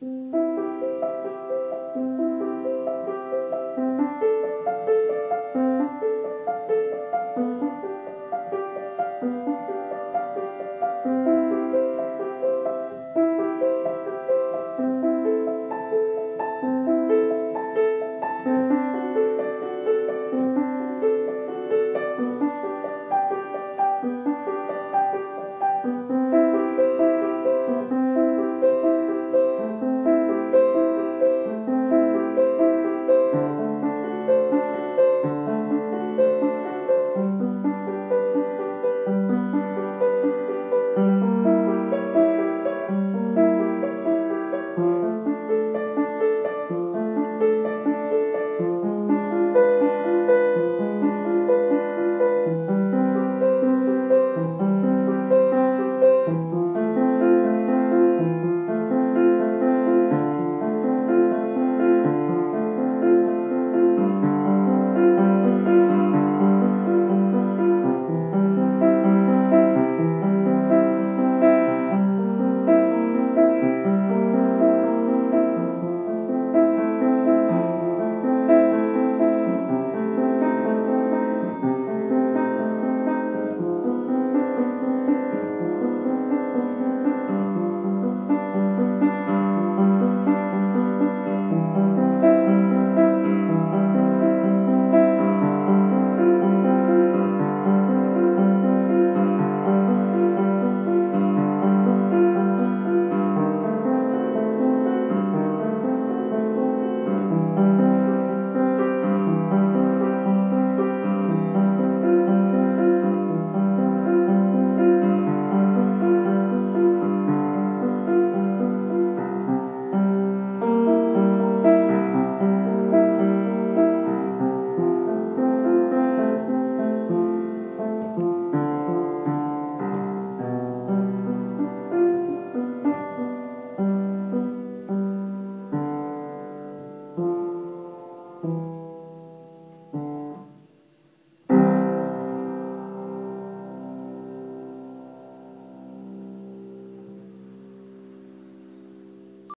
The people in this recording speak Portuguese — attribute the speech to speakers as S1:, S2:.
S1: Música